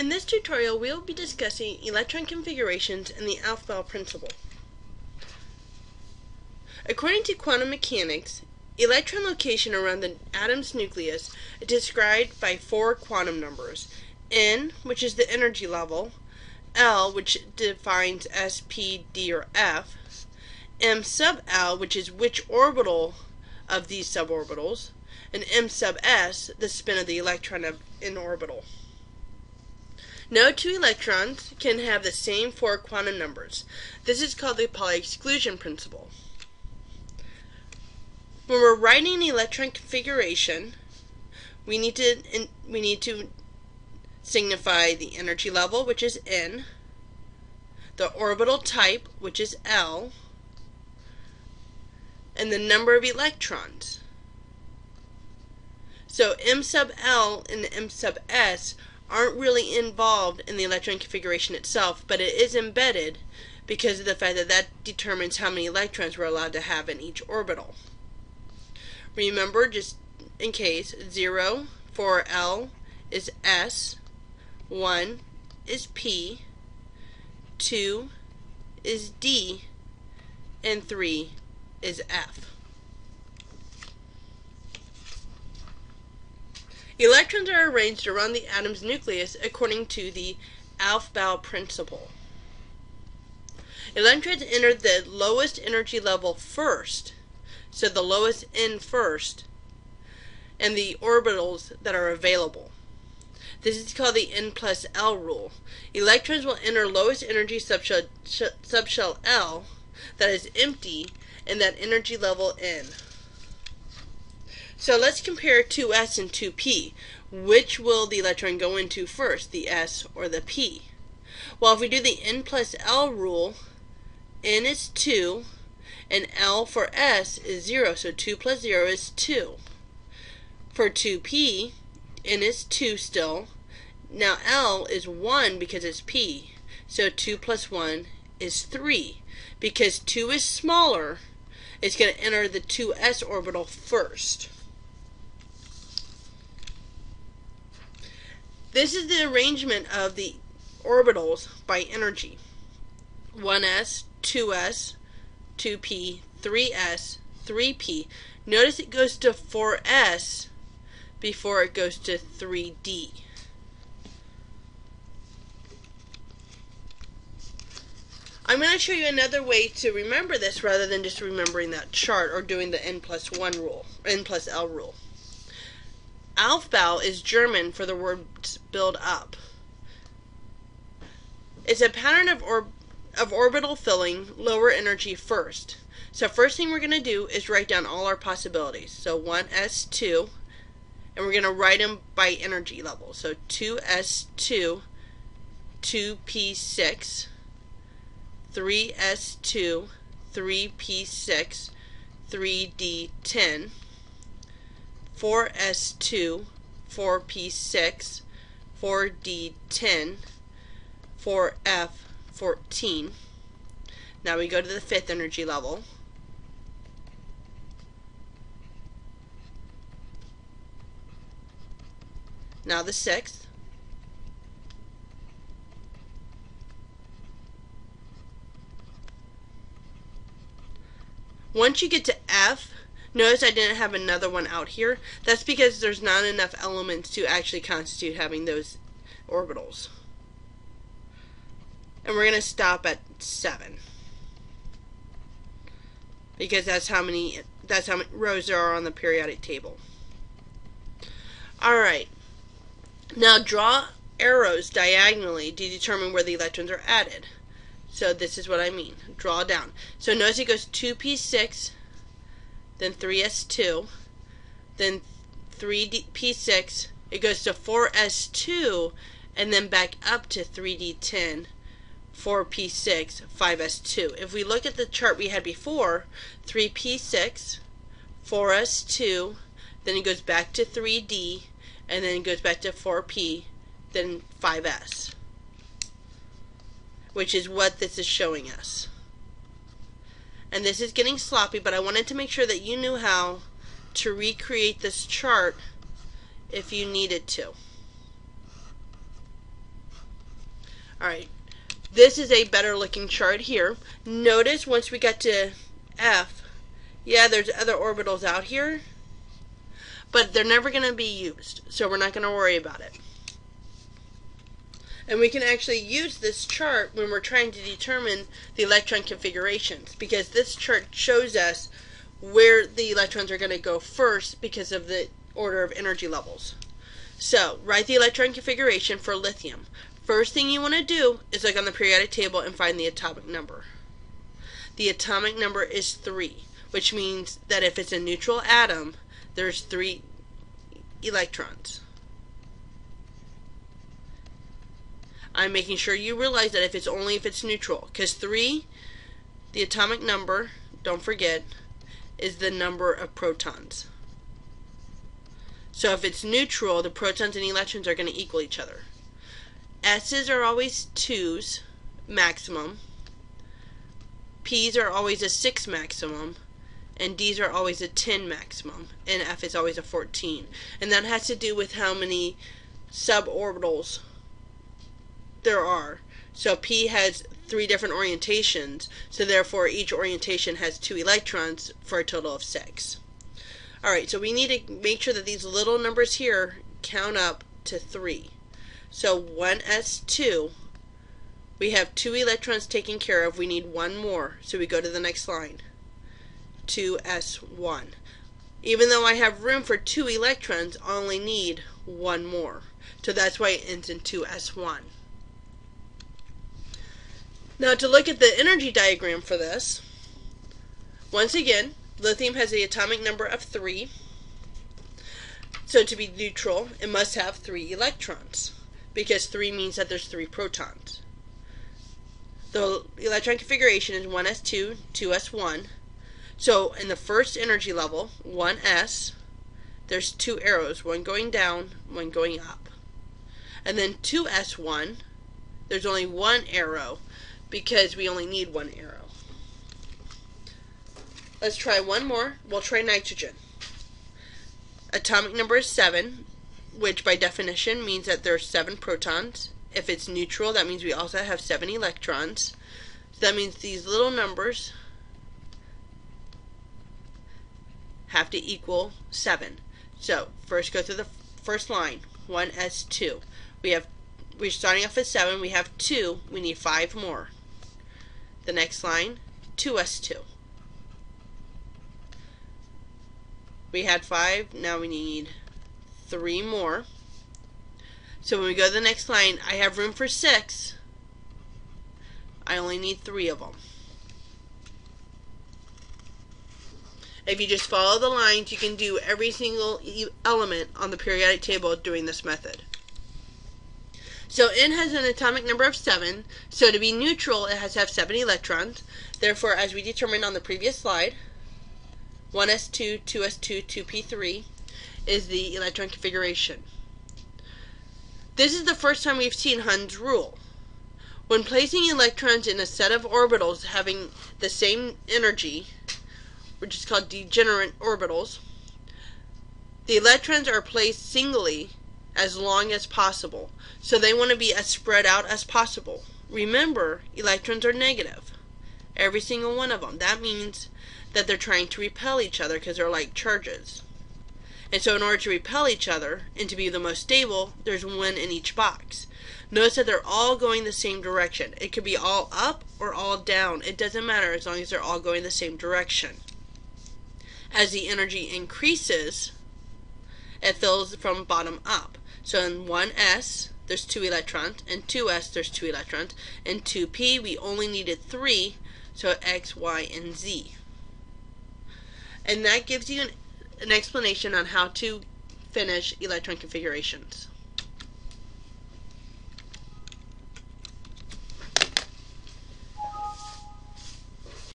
In this tutorial, we will be discussing electron configurations and the Aufbau principle. According to quantum mechanics, electron location around the atom's nucleus is described by four quantum numbers. N, which is the energy level, L, which defines S, P, D, or F, M sub L, which is which orbital of these suborbitals, and M sub S, the spin of the electron in orbital. No two electrons can have the same four quantum numbers. This is called the Pauli exclusion principle. When we're writing an electron configuration, we need to we need to signify the energy level, which is N, the orbital type, which is L, and the number of electrons. So M sub L and M sub S aren't really involved in the electron configuration itself, but it is embedded because of the fact that that determines how many electrons we're allowed to have in each orbital. Remember, just in case, 0 for L is S, 1 is P, 2 is D, and 3 is F. Electrons are arranged around the atom's nucleus according to the Aufbau principle. Electrons enter the lowest energy level first, so the lowest N first, and the orbitals that are available. This is called the N plus L rule. Electrons will enter lowest energy subshell, subshell L, that is empty, and that energy level N. So let's compare 2s and 2p. Which will the electron go into first, the s or the p? Well, if we do the n plus l rule, n is 2, and l for s is 0, so 2 plus 0 is 2. For 2p, n is 2 still. Now l is 1 because it's p, so 2 plus 1 is 3. Because 2 is smaller, it's going to enter the 2s orbital first. This is the arrangement of the orbitals by energy. 1s, 2s, 2p, 3s, 3p. Notice it goes to 4s before it goes to 3d. I'm going to show you another way to remember this rather than just remembering that chart or doing the n plus 1 rule, n plus l rule. Aufbau is German for the word build up. It's a pattern of, or, of orbital filling lower energy first. So first thing we're going to do is write down all our possibilities. So 1s2, and we're going to write them by energy level. So 2s2, 2p6, 3s2, 3p6, 3d10, 4S2, 4P6, 4D10, 4F14. Now we go to the fifth energy level. Now the sixth. Once you get to F, Notice I didn't have another one out here. That's because there's not enough elements to actually constitute having those orbitals. And we're going to stop at 7. Because that's how many that's how many rows there are on the periodic table. Alright. Now draw arrows diagonally to determine where the electrons are added. So this is what I mean. Draw down. So notice it goes 2p6 then 3s2, then 3p6, it goes to 4s2, and then back up to 3d10, 4p6, 5s2. If we look at the chart we had before, 3p6, 4s2, then it goes back to 3d, and then it goes back to 4p, then 5s, which is what this is showing us and this is getting sloppy, but I wanted to make sure that you knew how to recreate this chart if you needed to. Alright, this is a better looking chart here. Notice once we get to F, yeah, there's other orbitals out here, but they're never going to be used, so we're not going to worry about it. And we can actually use this chart when we're trying to determine the electron configurations because this chart shows us where the electrons are going to go first because of the order of energy levels. So, write the electron configuration for lithium. First thing you want to do is look on the periodic table and find the atomic number. The atomic number is 3, which means that if it's a neutral atom, there's 3 electrons. I'm making sure you realize that if it's only if it's neutral. Because 3, the atomic number, don't forget, is the number of protons. So if it's neutral, the protons and electrons are going to equal each other. S's are always 2's maximum. P's are always a 6 maximum. And D's are always a 10 maximum. And F is always a 14. And that has to do with how many suborbitals there are. So P has three different orientations, so therefore each orientation has two electrons for a total of six. Alright, so we need to make sure that these little numbers here count up to three. So 1s2, we have two electrons taken care of, we need one more, so we go to the next line. 2s1. Even though I have room for two electrons, I only need one more. So that's why it ends in 2s1. Now to look at the energy diagram for this, once again, lithium has the atomic number of 3. So to be neutral, it must have 3 electrons, because 3 means that there's 3 protons. The electron configuration is 1s2, 2s1. So in the first energy level, 1s, there's two arrows, one going down, one going up. And then 2s1, there's only one arrow, because we only need one arrow. Let's try one more. We'll try nitrogen. Atomic number is 7, which by definition means that there are 7 protons. If it's neutral, that means we also have 7 electrons. So that means these little numbers have to equal 7. So, first go through the first line, 1s2. We have we're starting off at 7, we have 2, we need 5 more. The next line, 2s2. We had 5, now we need 3 more. So when we go to the next line, I have room for 6. I only need 3 of them. If you just follow the lines, you can do every single element on the periodic table doing this method. So N has an atomic number of 7, so to be neutral it has to have 7 electrons. Therefore, as we determined on the previous slide, 1s2, 2s2, 2p3 is the electron configuration. This is the first time we've seen Hund's rule. When placing electrons in a set of orbitals having the same energy, which is called degenerate orbitals, the electrons are placed singly as long as possible. So they want to be as spread out as possible. Remember, electrons are negative. Every single one of them. That means that they're trying to repel each other because they're like charges. And so in order to repel each other and to be the most stable, there's one in each box. Notice that they're all going the same direction. It could be all up or all down. It doesn't matter as long as they're all going the same direction. As the energy increases, it fills from bottom up. So in 1s, there's 2 electrons. In 2s, there's 2 electrons. In 2p, we only needed 3, so x, y, and z. And that gives you an, an explanation on how to finish electron configurations.